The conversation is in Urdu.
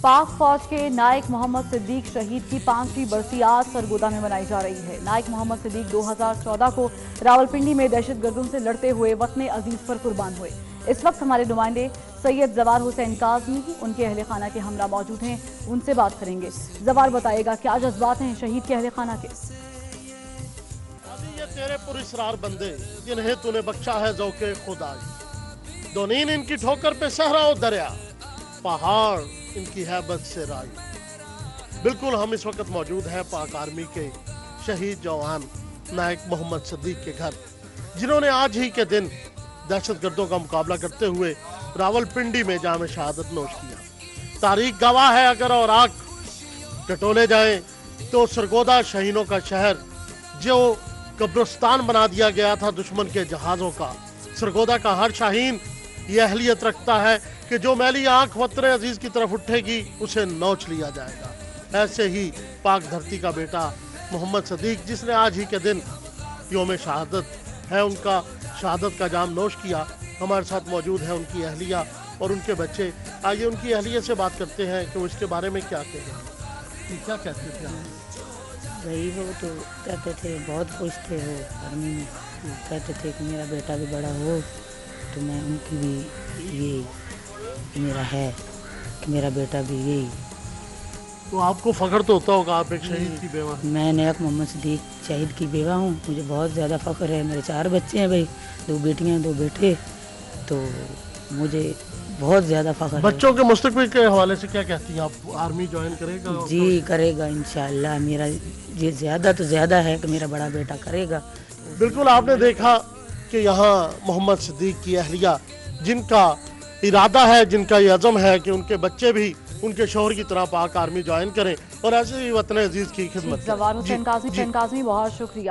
پاک فوج کے نائک محمد صدیق شہید کی پانچویں برسیات سرگودہ میں منائی جا رہی ہے۔ نائک محمد صدیق دو ہزار چودہ کو راولپنڈی میں دہشت گردوں سے لڑتے ہوئے وطن عزیز پر قربان ہوئے۔ اس وقت ہمارے نمائندے سید زوار حسین کاظمی ان کے اہل خانہ کے ہمراہ موجود ہیں۔ ان سے بات کریں گے۔ زوار بتائے گا کیا جذبات ہیں شہید کے اہل خانہ کے۔ یہ تیرے پر اسرار بندے، جنہیں تو نے بخشا ہے ذوق خدا دونین ان کی ٹھوکر پہ سہرہ و دریا۔ پہاڑ ان کی حیبت سے رائی بلکل ہم اس وقت موجود ہیں پاک آرمی کے شہید جوان نائک محمد صدیق کے گھر، جنہوں نے آج ہی کے دن دہشت گردوں کا مقابلہ کرتے ہوئے راول پنڈی میں جامع شہادت نوش کیا۔ تاریخ گواہ ہے اگر اور آگ ٹٹولے جائیں تو سرگودہ شہینوں کا شہر جو قبرستان بنا دیا گیا تھا دشمن کے جہازوں کا، سرگودہ کا ہر شاہین یہ اہلیت رکھتا ہے کہ جو میلی آنکھ وطر عزیز کی طرف اٹھے گی، اسے نوچ لیا جائے گا۔ ایسے ہی پاک دھرتی کا بیٹا محمد صدیق، جس نے آج ہی کے دن یوم شہادت ہے، ان کا شہادت کا جام نوش کیا، ہمارے ساتھ موجود ہے ان کی اہلیہ اور ان کے بچے۔ آئیے ان کی اہلیہ سے بات کرتے ہیں کہ وہ اس کے بارے میں کیا کہیں جی، کیا کہتے تھے؟ بھائی وہ تو کہتے تھے، بہت خوش تھے وہ۔ آرمی میں کہتے تھے کہ میرا بیٹا بھی بڑا ہو۔ تو میں ان کی بھی یہی میرا ہے کہ میرا بیٹا بھی یہی۔ تو آپ کو فخر تو ہوتا ہوگا آپ ایک شہید کی بیوہ میں نیک محمد صدیق شہید کی بیوہ ہوں۔ مجھے بہت زیادہ فخر ہے۔ میرے چار بچے ہیں بھائی دو بیٹیاں دو بیٹے۔ تو مجھے بہت زیادہ فخر ہے۔ بچوں کے مستقبل کے حوالے سے کیا کہتی ہیں؟ آپ آرمی جوائن کرے گا؟ جی کرے گا انشاءاللہ۔ میرا یہ زیادہ تو زیادہ ہے کہ میرا بڑا بیٹا کرے گا۔ بالکل آپ نے دیکھا کہ یہاں محمد صدیق کی اہلیہ جن کا ارادہ ہے جن کا یہ عزم ہے کہ ان کے بچے بھی ان کے شوہر کی طرح پاک آرمی جوائن کریں اور ایسے ہی وطن عزیز کی خدمت جی، جی۔ بہت شکریہ۔